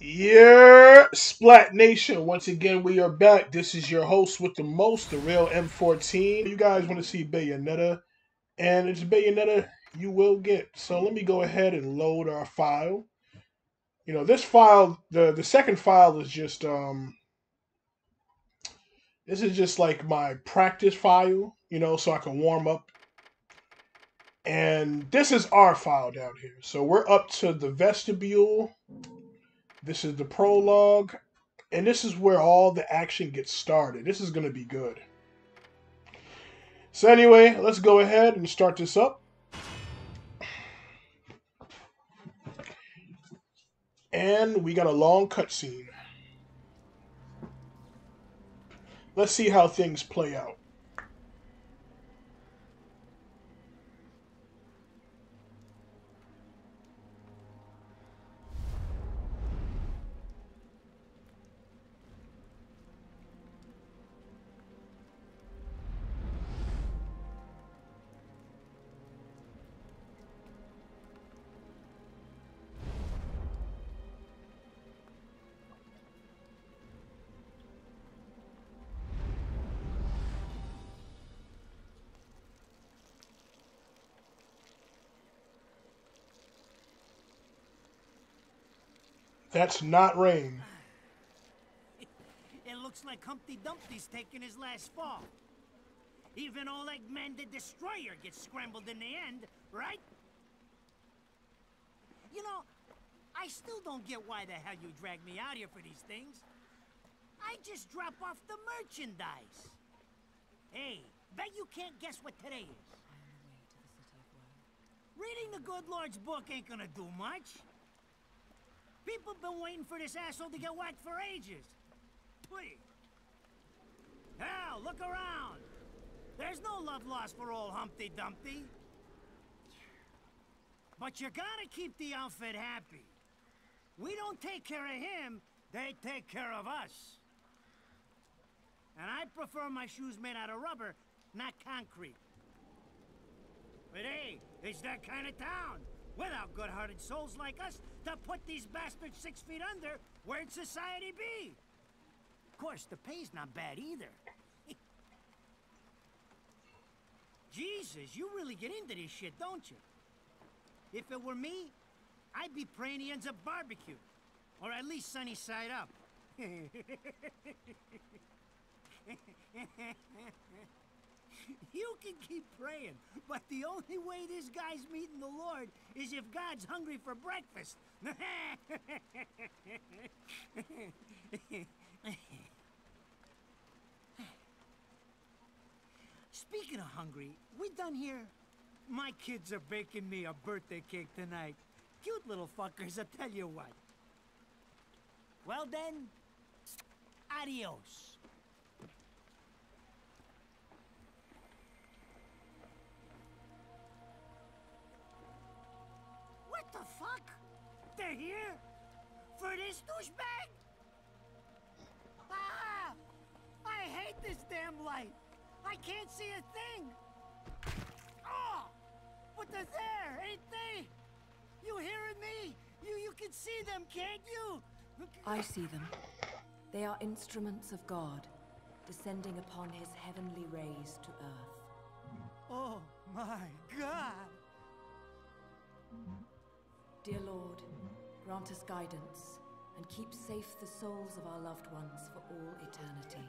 Yeah, Splat Nation. Once again, we are back. This is your host with the most, the real M14. You guys want to see Bayonetta, and it's Bayonetta you will get. So let me go ahead and load our file. You know, this file, the the second file is just um, this is just like my practice file. You know, so I can warm up. And this is our file down here. So we're up to the vestibule this is the prologue, and this is where all the action gets started. This is going to be good. So anyway, let's go ahead and start this up. And we got a long cutscene. Let's see how things play out. That's not rain. It looks like Humpty Dumpty's taking his last fall. Even Old Eggman the Destroyer gets scrambled in the end, right? You know, I still don't get why the hell you drag me out here for these things. I just drop off the merchandise. Hey, bet you can't guess what today is. Reading the good Lord's book ain't gonna do much. People have been waiting for this asshole to get whacked for ages. Please. Hell, look around. There's no love lost for old Humpty Dumpty. But you gotta keep the outfit happy. We don't take care of him, they take care of us. And I prefer my shoes made out of rubber, not concrete. But hey, it's that kind of town without good-hearted souls like us to put these bastards six feet under, where'd society be? Of course, the pay's not bad either. Jesus, you really get into this shit, don't you? If it were me, I'd be praying he ends up barbecue. Or at least sunny side up. You can keep praying, but the only way this guy's meeting the Lord is if God's hungry for breakfast. Speaking of hungry, we done here? My kids are baking me a birthday cake tonight. Cute little fuckers, I tell you what. Well then, adios. They're here? For this douchebag? Ah! I hate this damn light! I can't see a thing! Oh! But they're there, ain't they? You hearing me? You you can see them, can't you? I see them. They are instruments of God, descending upon his heavenly rays to earth. Oh my god! Dear Lord, grant us guidance and keep safe the souls of our loved ones for all eternity.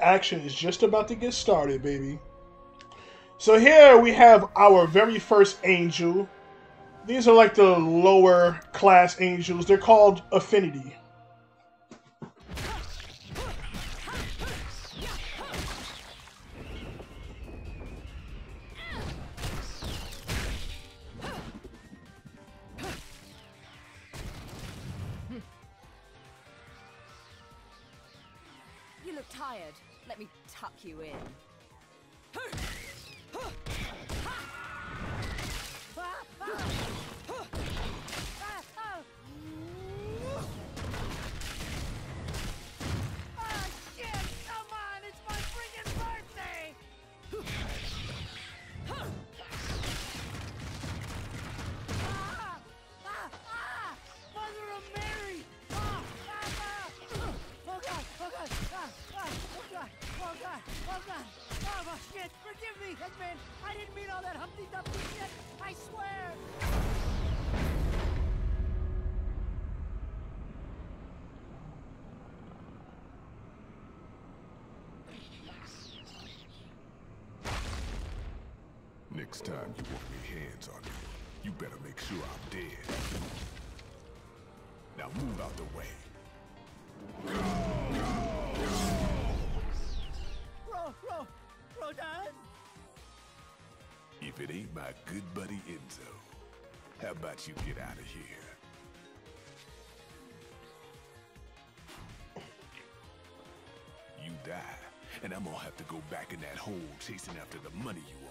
action is just about to get started, baby. So here we have our very first angel. These are like the lower class angels. They're called affinity. You look tired. Let me tuck you in. Next time you want me hands on you, you better make sure I'm dead. Now move out the way. Go, Ro, Ro, Rodin! If it ain't my good buddy Enzo, how about you get out of here? You die, and I'm gonna have to go back in that hole chasing after the money you owe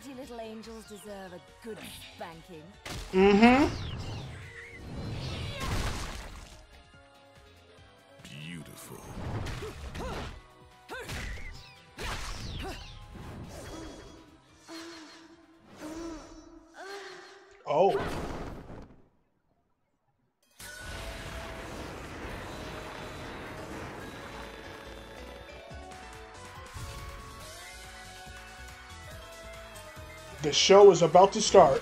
naughty little angels deserve a good spanking? Mm-hmm. Beautiful. Oh. The show is about to start.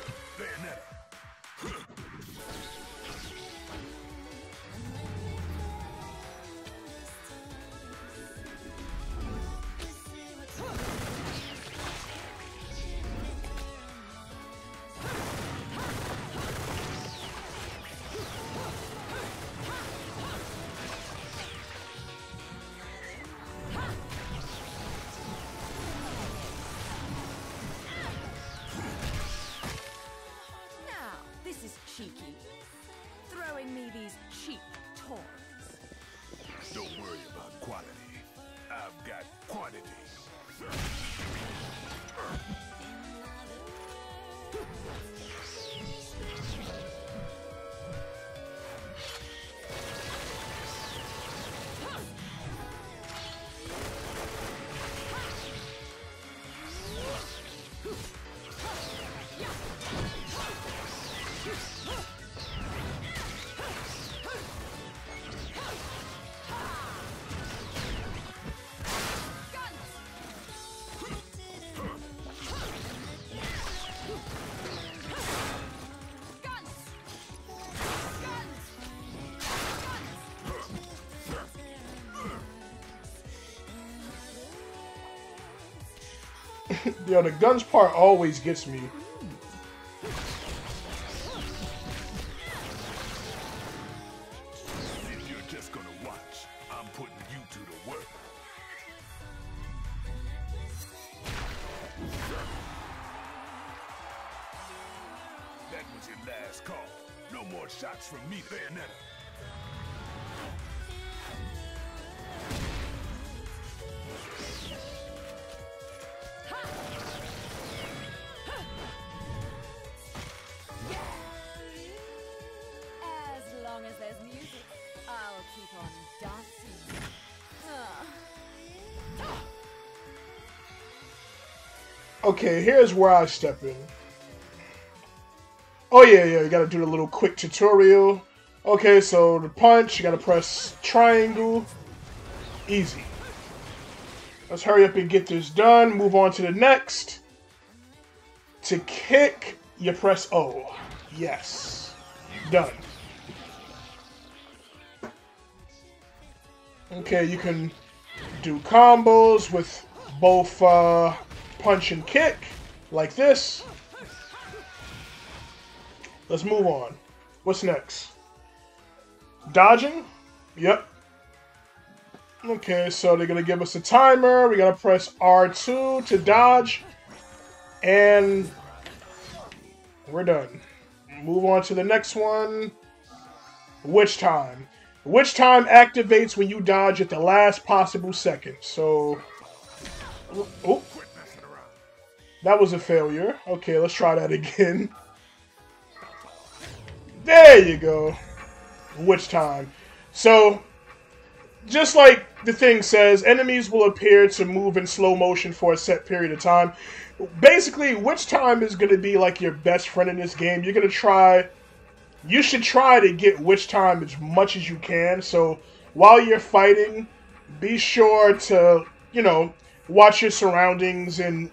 Yo, the guns part always gets me. If you're just gonna watch, I'm putting you two to work. That was your last call. No more shots from me, Bayonetta. Okay, here's where I step in. Oh yeah, yeah, you gotta do the little quick tutorial. Okay, so the punch, you gotta press triangle. Easy. Let's hurry up and get this done. Move on to the next. To kick, you press O. Yes. Done. Okay, you can do combos with both uh, punch and kick, like this. Let's move on. What's next? Dodging? Yep. Okay, so they're gonna give us a timer. We gotta press R2 to dodge. And we're done. move on to the next one. Witch time. Witch time activates when you dodge at the last possible second. So, oh, that was a failure. Okay, let's try that again. There you go. Witch time. So, just like the thing says, enemies will appear to move in slow motion for a set period of time. Basically, Witch time is going to be like your best friend in this game. You're going to try you should try to get witch time as much as you can. So while you're fighting, be sure to, you know, watch your surroundings and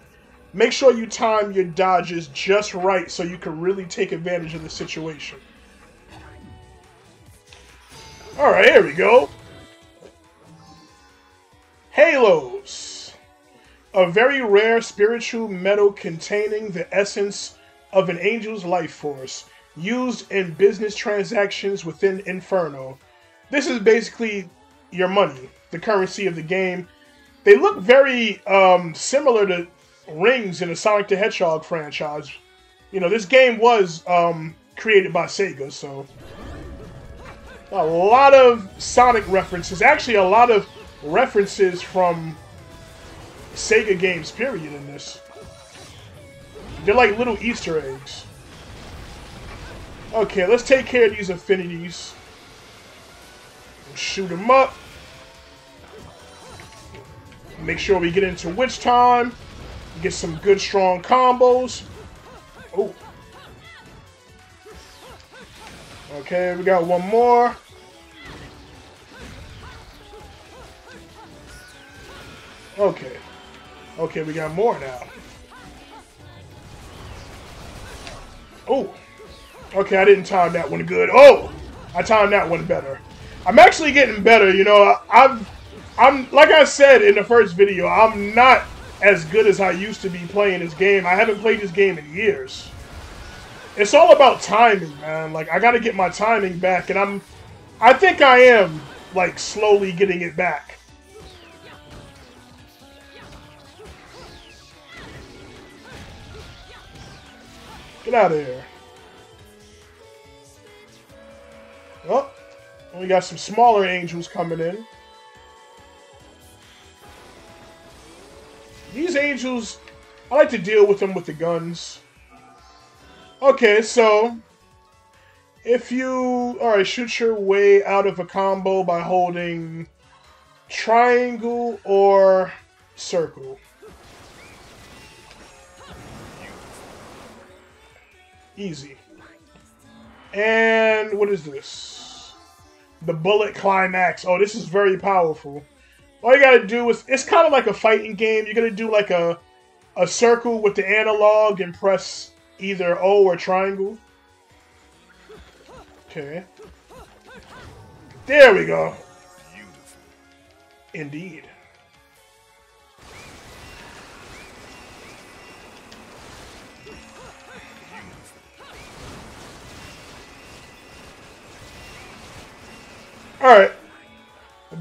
make sure you time your dodges just right so you can really take advantage of the situation. Alright, here we go. Halos. A very rare spiritual metal containing the essence of an angel's life force used in business transactions within Inferno. This is basically your money, the currency of the game. They look very um, similar to rings in the Sonic the Hedgehog franchise. You know, this game was um, created by Sega, so a lot of Sonic references. Actually, a lot of references from Sega games, period, in this. They're like little Easter eggs. Okay, let's take care of these affinities. Shoot them up. Make sure we get into witch time. Get some good strong combos. Oh. Okay, we got one more. Okay. Okay, we got more now. Oh. Okay, I didn't time that one good. Oh, I timed that one better. I'm actually getting better. You know, I'm, I'm like I said in the first video, I'm not as good as I used to be playing this game. I haven't played this game in years. It's all about timing, man. Like I got to get my timing back, and I'm, I think I am like slowly getting it back. Get out of here. Oh, we got some smaller angels coming in. These angels, I like to deal with them with the guns. Okay, so if you alright, shoot your way out of a combo by holding triangle or circle. Easy. And what is this? The bullet climax. Oh, this is very powerful. All you gotta do is it's kind of like a fighting game. You're gonna do like a a circle with the analog and press either O or triangle. Okay. There we go. Indeed. Alright.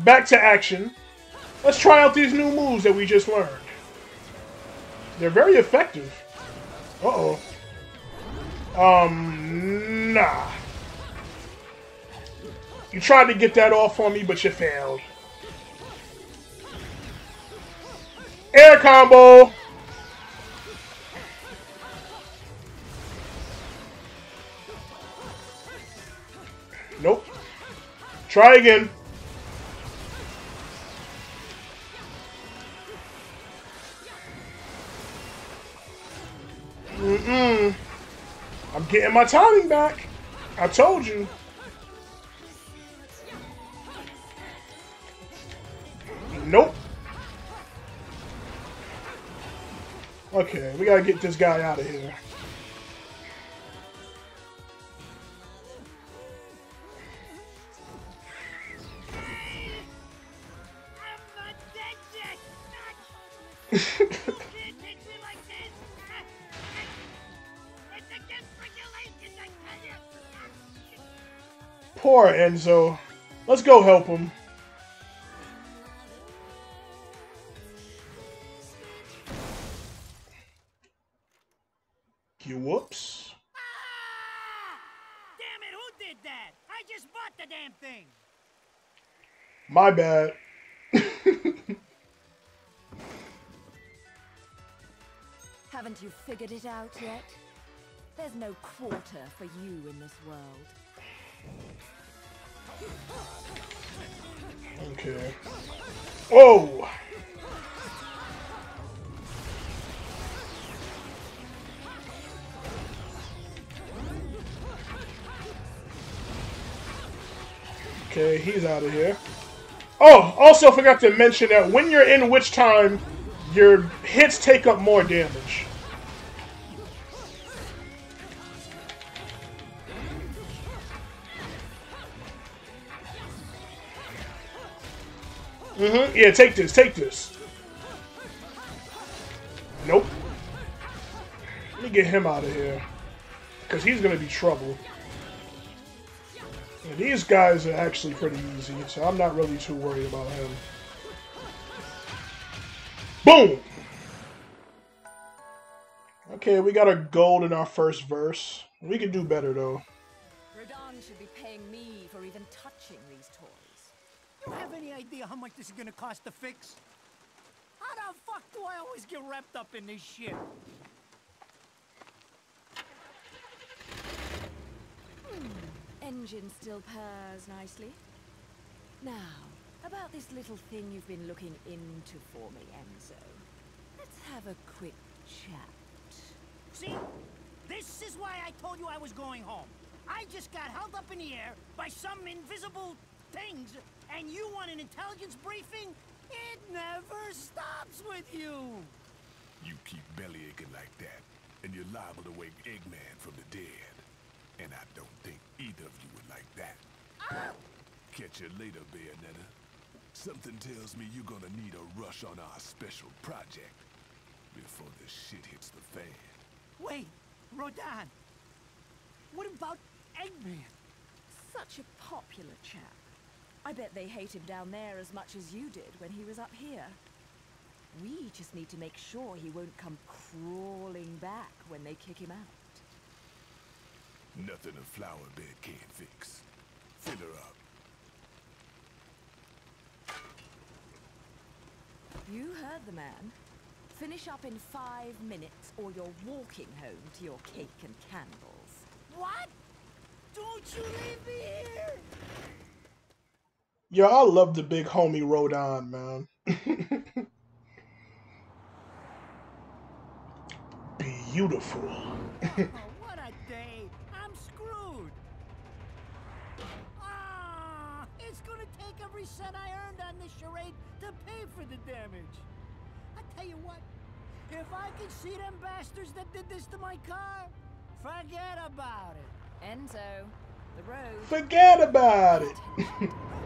Back to action. Let's try out these new moves that we just learned. They're very effective. Uh-oh. Um, nah. You tried to get that off on me, but you failed. Air combo! Nope. Try again. I'm getting my timing back. I told you. Nope. Okay, we gotta get this guy out of here. Poor Enzo. Let's go help him. You whoops. Ah! Damn it, who did that? I just bought the damn thing. My bad. Haven't you figured it out yet? There's no quarter for you in this world. Okay. Oh! Okay, he's out of here. Oh, also forgot to mention that when you're in Witch Time, your hits take up more damage. Mm-hmm. Yeah, take this, take this. Nope. Let me get him out of here. Because he's going to be trouble. Yeah, these guys are actually pretty easy, so I'm not really too worried about him. Boom! Okay, we got a gold in our first verse. We can do better, though. You have any idea how much this is gonna cost to fix? How the fuck do I always get wrapped up in this shit? Hmm. Engine still purrs nicely. Now, about this little thing you've been looking into for me, Enzo. Let's have a quick chat. See? This is why I told you I was going home. I just got held up in the air by some invisible things, and you want an intelligence briefing? It never stops with you! You keep belly aching like that, and you're liable to wake Eggman from the dead. And I don't think either of you would like that. Catch you later, Bayonetta. Something tells me you're gonna need a rush on our special project before the shit hits the fan. Wait, Rodin. What about Eggman? Such a popular chap. I bet they hate him down there as much as you did when he was up here. We just need to make sure he won't come crawling back when they kick him out. Nothing a flower bed can't fix. Fill her up. You heard the man. Finish up in five minutes or you're walking home to your cake and candles. What? Don't you leave me here! Yo, I love the big homie Rodin, man. Beautiful. Oh, what a day! I'm screwed! Ah, it's gonna take every cent I earned on this charade to pay for the damage. I tell you what, if I could see them bastards that did this to my car, forget about it. Enzo, the road. Forget about it.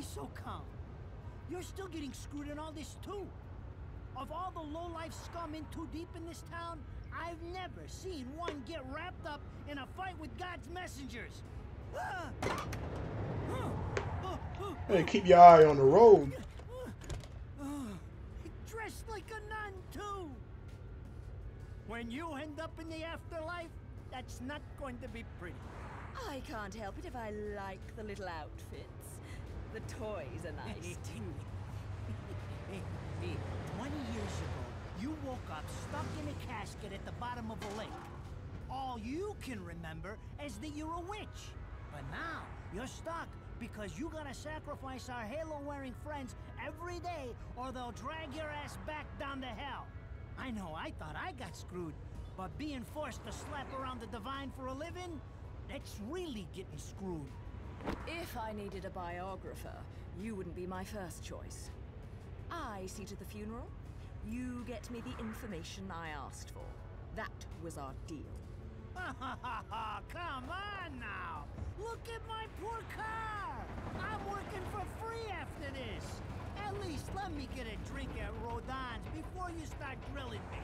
How be so calm? You're still getting screwed in all this too. Of all the low-life scum in too deep in this town, I've never seen one get wrapped up in a fight with God's messengers. Hey, keep your eye on the road. Dressed like a nun too. When you end up in the afterlife, that's not going to be pretty. I can't help it if I like the little outfits. The toys are nice too. Hey, hey, 20 years ago, you woke up stuck in a casket at the bottom of a lake. All you can remember is that you're a witch. But now, you're stuck because you gotta sacrifice our halo-wearing friends every day or they'll drag your ass back down to hell. I know, I thought I got screwed, but being forced to slap around the Divine for a living, that's really getting screwed. If I needed a biographer, you wouldn't be my first choice. I see to the funeral. You get me the information I asked for. That was our deal. Ha ha ha ha! Come on now! Look at my poor car! I'm working for free after this! At least let me get a drink at Rodin's before you start grilling me.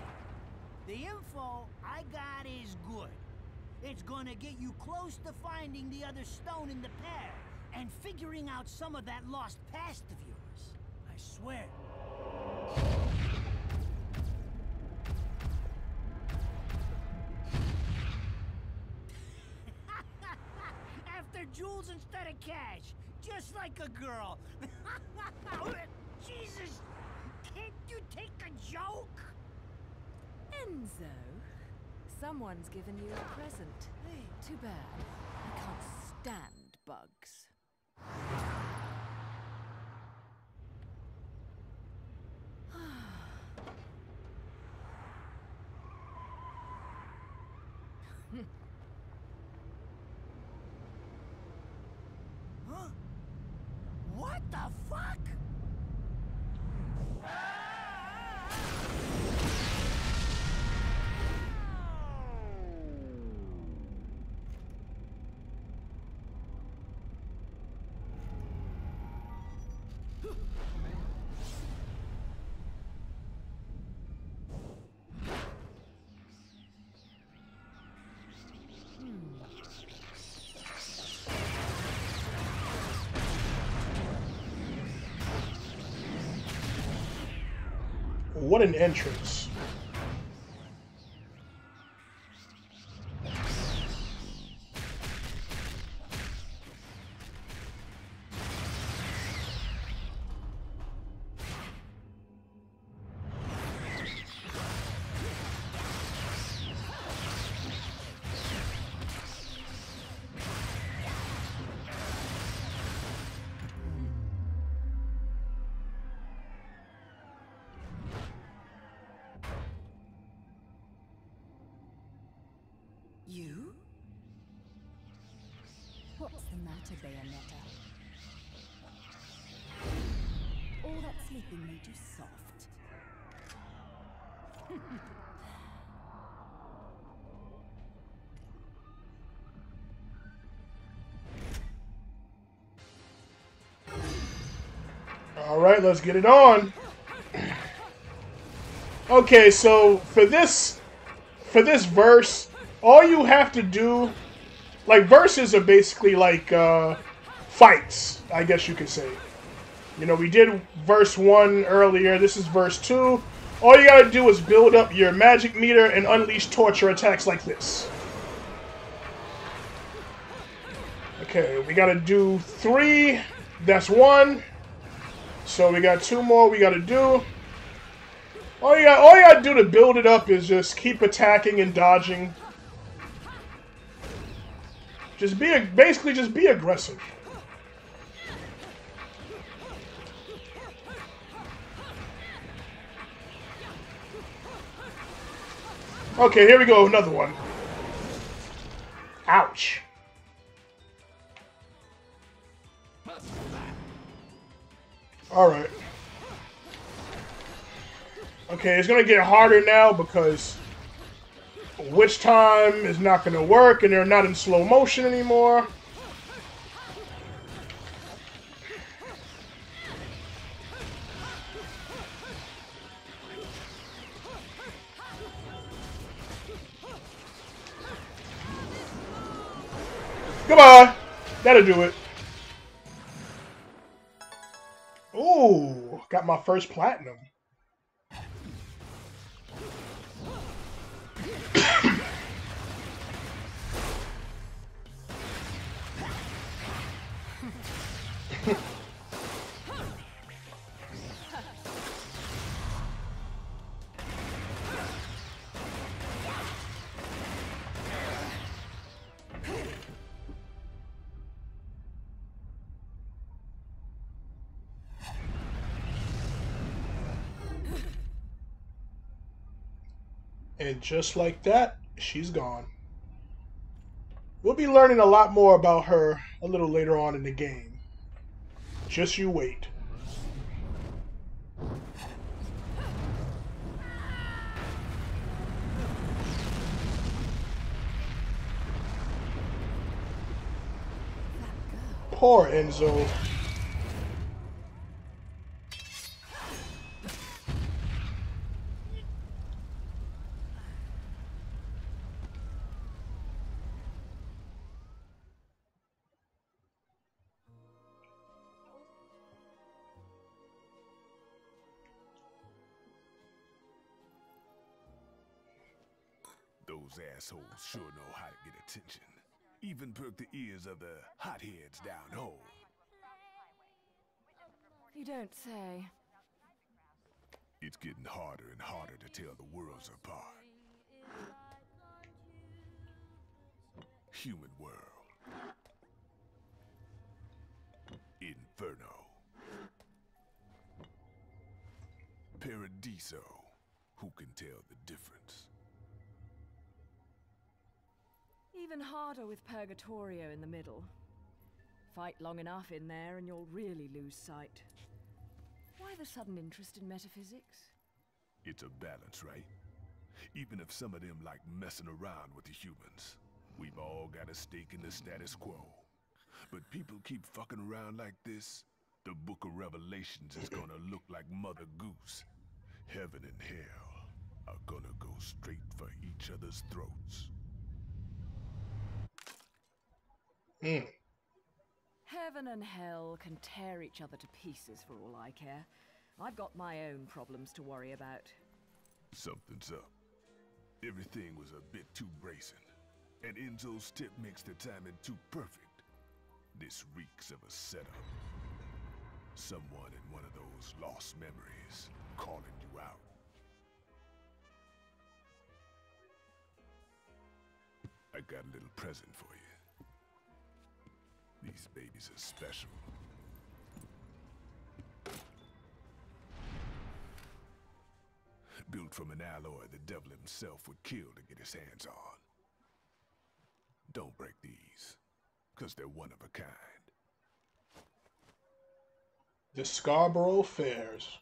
The info I got is good. It's gonna get you close to finding the other stone in the pair and figuring out some of that lost past of yours. I swear. After jewels instead of cash. Just like a girl. Jesus! Can't you take a joke? Enzo, someone's given you a present. Too bad. I can't stand bugs. Huh? What the fuck? What an entrance. You? What's the matter, Bayonetta? All that sleeping made you soft. All right, let's get it on. Okay, so for this for this verse, all you have to do like verses are basically like uh fights, I guess you could say. You know, we did verse 1 earlier. This is verse 2. All you got to do is build up your magic meter and unleash torture attacks like this. Okay, we got to do 3. That's 1. So we got two more we gotta do. All you got all you gotta do to build it up is just keep attacking and dodging. Just be basically just be aggressive. Okay, here we go, another one. Ouch. Alright. Okay, it's gonna get harder now because witch time is not gonna work and they're not in slow motion anymore. Goodbye. That'll do it. Ooh, got my first platinum. And just like that, she's gone. We'll be learning a lot more about her a little later on in the game. Just you wait. Poor Enzo. Those assholes sure know how to get attention. Even perk the ears of the hotheads down home. You don't say. It's getting harder and harder to tell the worlds apart. Human world. Inferno. Paradiso. Who can tell the difference? Even harder with Purgatorio in the middle. Fight long enough in there and you'll really lose sight. Why the sudden interest in metaphysics? It's a balance, right? Even if some of them like messing around with the humans, we've all got a stake in the status quo. But people keep fucking around like this, the Book of Revelations is gonna look like Mother Goose. Heaven and hell are gonna go straight for each other's throats. Mm. Heaven and hell can tear each other to pieces for all I care. I've got my own problems to worry about. Something's up. Everything was a bit too bracing. And Enzo's tip makes the timing too perfect. This reeks of a setup. Someone in one of those lost memories calling you out. I got a little present for you. These babies are special. Built from an alloy the devil himself would kill to get his hands on. Don't break these, because they're one of a kind. The Scarborough Fairs.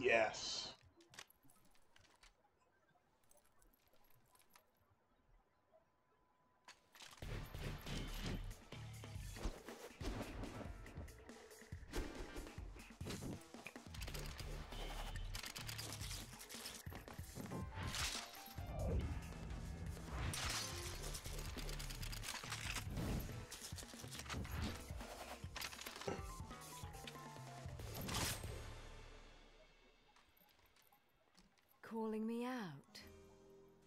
Yes. Calling me out?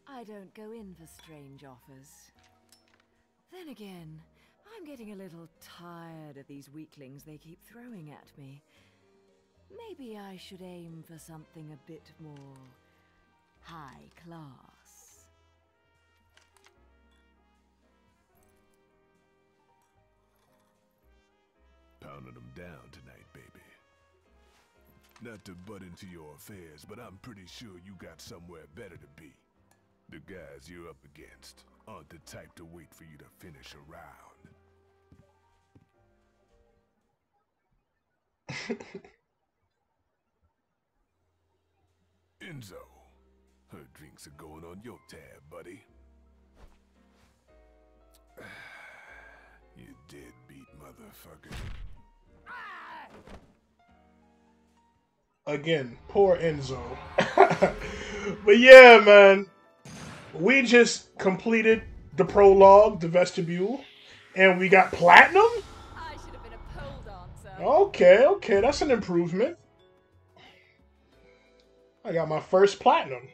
I don't go in for strange offers. Then again, I'm getting a little tired of these weaklings they keep throwing at me. Maybe I should aim for something a bit more high class. Pounding them down. Not to butt into your affairs, but I'm pretty sure you got somewhere better to be. The guys you're up against aren't the type to wait for you to finish a round. Enzo, her drinks are going on your tab, buddy. you deadbeat motherfucker. Ah! Again, poor Enzo. but yeah, man, we just completed the prologue, the vestibule, and we got platinum. I should have been a pole dancer. Okay, okay, that's an improvement. I got my first platinum.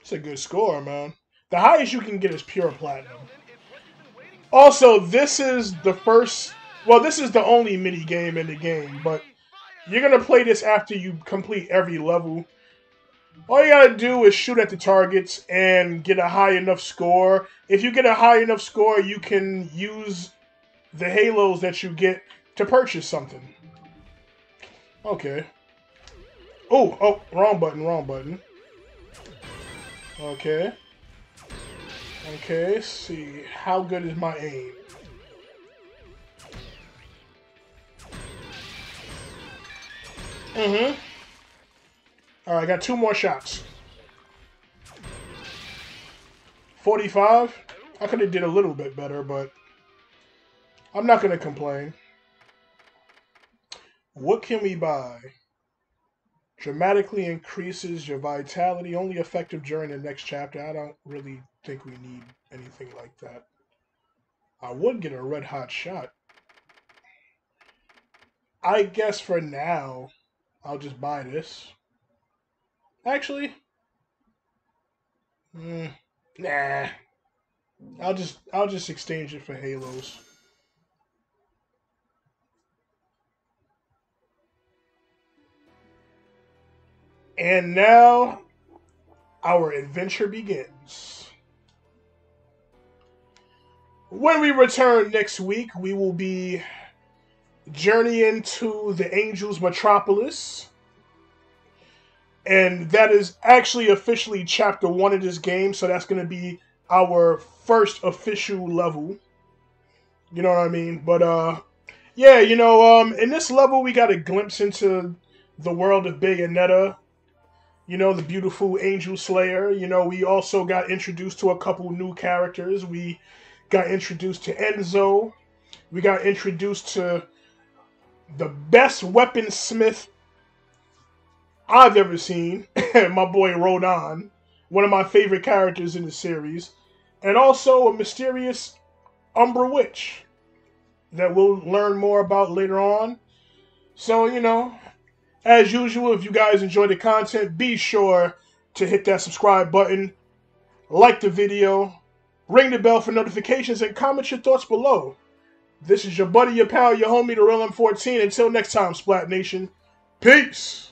It's a good score, man. The highest you can get is pure platinum. Also, this is the first. Well, this is the only mini game in the game, but you're gonna play this after you complete every level. All you gotta do is shoot at the targets and get a high enough score. If you get a high enough score, you can use the halos that you get to purchase something. Okay. Oh, oh, wrong button, wrong button. Okay. Okay, see. How good is my aim? Mm-hmm. Alright, I got two more shots. 45? I could have did a little bit better, but I'm not going to complain. What can we buy? Dramatically increases your vitality, only effective during the next chapter. I don't really think we need anything like that. I would get a red hot shot. I guess for now, I'll just buy this. Actually, mm, nah. I'll just I'll just exchange it for Halos. And now our adventure begins. When we return next week, we will be journeying into the Angels Metropolis. And that is actually officially chapter one of this game, so that's going to be our first official level. You know what I mean? But uh yeah, you know, um in this level we got a glimpse into the world of Bayonetta. You know, the beautiful Angel Slayer. You know, we also got introduced to a couple new characters. We got introduced to Enzo. We got introduced to the best weaponsmith I've ever seen, my boy Rodin, one of my favorite characters in the series and also a mysterious Umbra Witch that we'll learn more about later on. So, you know, as usual, if you guys enjoy the content, be sure to hit that subscribe button, like the video, ring the bell for notifications, and comment your thoughts below. This is your buddy, your pal, your homie, the Real M14. Until next time, Splat Nation, peace!